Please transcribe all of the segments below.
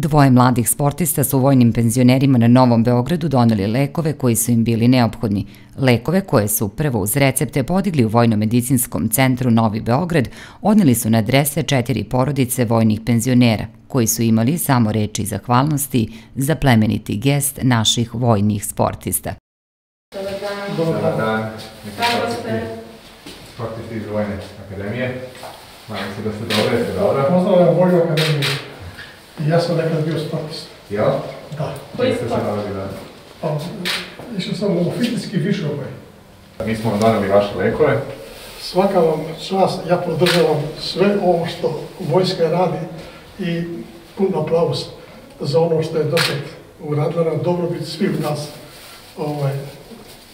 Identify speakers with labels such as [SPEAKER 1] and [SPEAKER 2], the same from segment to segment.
[SPEAKER 1] Dvoje mladih sportista su vojnim penzionerima na Novom Beogradu doneli lekove koji su im bili neophodni. Lekove koje su prvo uz recepte podigli u Vojnomedicinskom centru Novi Beograd odneli su na adrese četiri porodice vojnih penzionera, koji su imali samo reči zahvalnosti za plemeniti gest naših vojnih sportista.
[SPEAKER 2] Dobar dan. Dobar dan. Ste? Sportisti iz Vojne akademije. Nadam se da ste dobro, jeste dobro?
[SPEAKER 3] Pozdravljam Vojnu akademiju. Ja sam nekad bio sportist.
[SPEAKER 2] Jel?
[SPEAKER 3] Da.
[SPEAKER 2] Koji se da?
[SPEAKER 3] Pa, išao sam u fitnesski višoboj.
[SPEAKER 2] Mi smo vam doneli vaše lekove.
[SPEAKER 3] Svaka vam čast, ja podržavam sve ovo što vojska radi i pun aplauz za ono što je dosad uradila na dobrobit svih nas ovaj,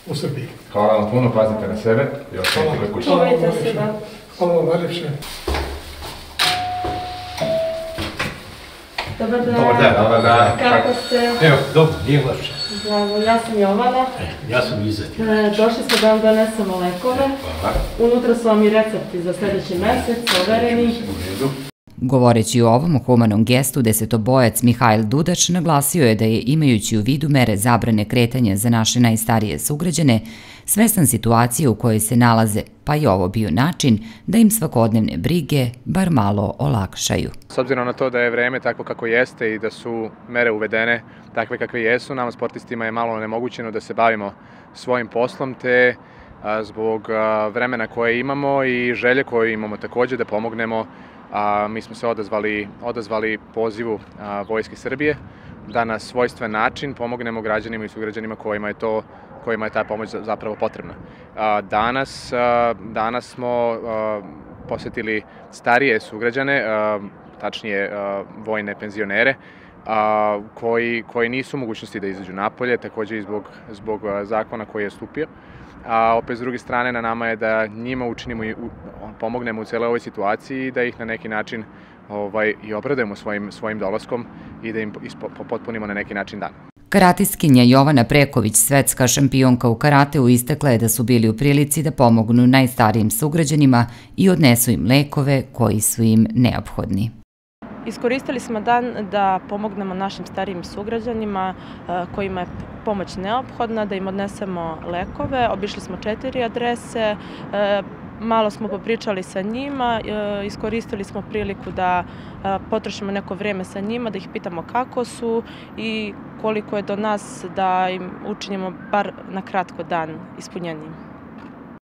[SPEAKER 3] u Srbiji.
[SPEAKER 2] Hvala vam puno, pazite na sebe kući.
[SPEAKER 3] Hvala vam najljepše. Hvala vam najljepše.
[SPEAKER 4] Dobar dan.
[SPEAKER 5] Dobar dan.
[SPEAKER 2] Dobar dan.
[SPEAKER 4] Kako ste?
[SPEAKER 5] Evo, dobro, nije loše.
[SPEAKER 4] Bravo, ja sam Jovana.
[SPEAKER 5] E, ja sam izati.
[SPEAKER 4] E, došli smo da vam donesemo lekove.
[SPEAKER 5] Hvala.
[SPEAKER 4] Unutra su vam i recepti za sledeći mesec, overeni.
[SPEAKER 5] U redu.
[SPEAKER 1] Govoreći o ovom humanom gestu, desetobojac Mihajl Dudač naglasio je da je, imajući u vidu mere zabrane kretanja za naše najstarije sugrađane, svestan situacije u kojoj se nalaze, pa i ovo bio način da im svakodnevne brige bar malo olakšaju.
[SPEAKER 6] S obzirom na to da je vreme takvo kako jeste i da su mere uvedene takve kakve jesu, nama sportistima je malo nemogućeno da se bavimo svojim poslom, te zbog vremena koje imamo i želje koje imamo takođe da pomognemo, a, mi smo se odazvali, odazvali pozivu Vojske Srbije da na svojstven način pomognemo građanima i sugrađanima kojima je to kojima je ta pomoć za- zapravo potrebna. A, Danas, danas smo posetili starije sugrađane, tačnije vojne penzionere, a, koji, koji nisu mogućnosti da izađu napolje, takođe i zbog, zbog zakona koji je stupio. A opet s druge strane na nama je da njima učinimo i pomognemo u celoj ovoj situaciji i da ih na neki način ovaj, i obradujemo svojim, svojim dolaskom i da im ispo, potpunimo na neki način dan.
[SPEAKER 1] Karatiskinja Jovana Preković, svetska šampionka u karateu, istakla je da su bili u prilici da pomognu najstarijim sugrađanima i odnesu im lekove koji su im neophodni.
[SPEAKER 7] Iskoristili smo dan da pomognemo našim starijim sugrađanima e, kojima je pomoć neophodna, da im odnesemo lekove. Obišli smo četiri adrese, e, malo smo popričali sa njima, e, iskoristili smo priliku da potrošimo neko vreme sa njima, da ih pitamo kako su i koliko je do nas da im učinimo bar na kratko dan ispunjenim.